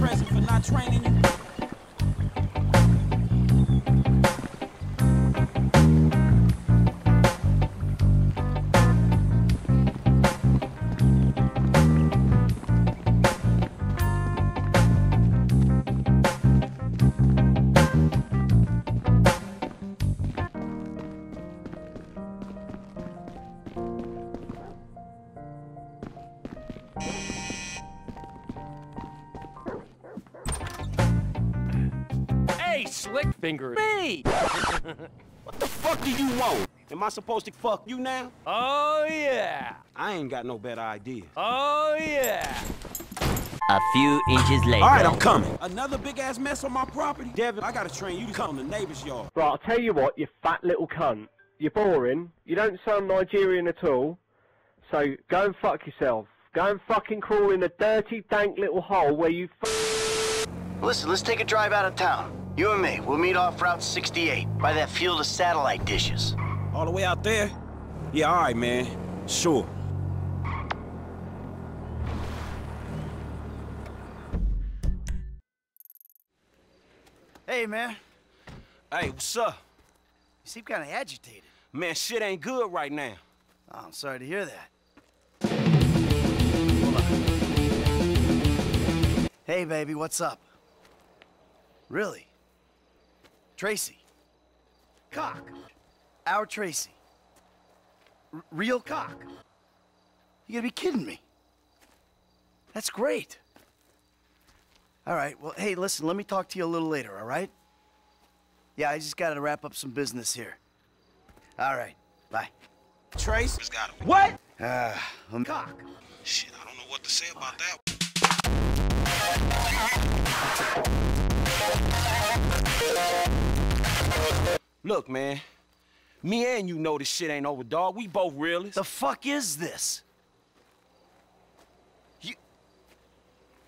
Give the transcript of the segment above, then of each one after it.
present for not training you? Slick finger. Me! What the fuck do you want? Am I supposed to fuck you now? Oh, yeah. I ain't got no better idea. Oh, yeah. A few inches later. All right, I'm coming. Another big ass mess on my property? Devin, I gotta train you to come to the neighbor's yard. Right, I'll tell you what, you fat little cunt. You're boring. You don't sound Nigerian at all. So go and fuck yourself. Go and fucking crawl in a dirty, dank little hole where you f- Listen, let's take a drive out of town. You and me, we'll meet off Route 68 by that field of satellite dishes. All the way out there? Yeah, all right, man. Sure. Hey, man. Hey, what's up? You seem kind of agitated. Man, shit ain't good right now. Oh, I'm sorry to hear that. Hey, baby, what's up? Really? Tracey. Cock. Our Tracey. R real cock. You gotta be kidding me. That's great. All right, well, hey, listen, let me talk to you a little later, all right? Yeah, I just gotta wrap up some business here. All right, bye. Trace? Got him. What? Ah, uh, cock. Shit, I don't know what to say about that. Look, man. Me and you know this shit ain't over, dog. We both realists. The fuck is this? You...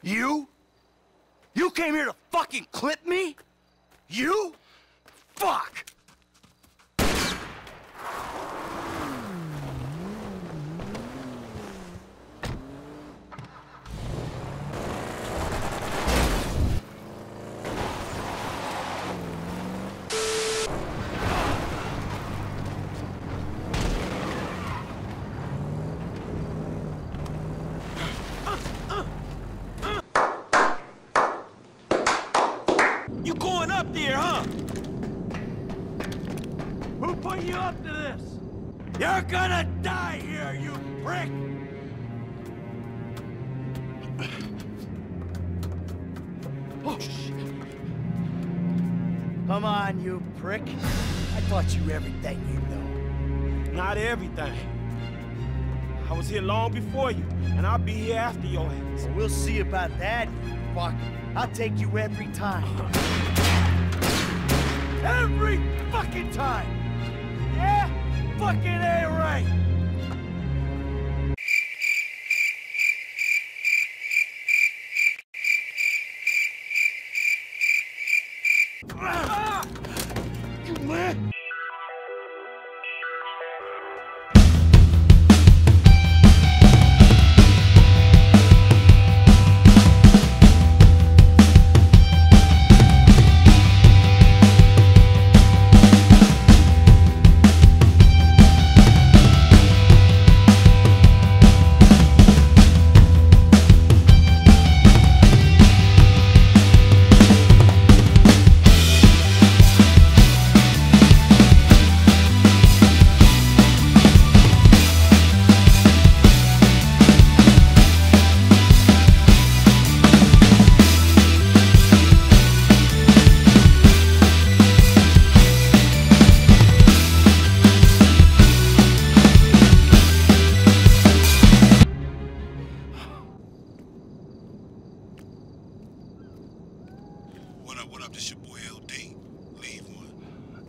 You? You came here to fucking clip me? You? Fuck! You going up there, huh? Who put you up to this? You're gonna die here, you prick! Oh, shit. Come on, you prick. I taught you everything you know. Not everything. I was here long before you, and I'll be here after your ass. So we'll see about that, fuck. I'll take you every time. Every fucking time! Yeah? Fucking A right! Ah! You man!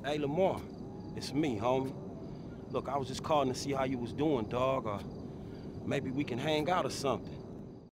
Hey, Lamar. It's me, homie. Look, I was just calling to see how you was doing, dog, or maybe we can hang out or something.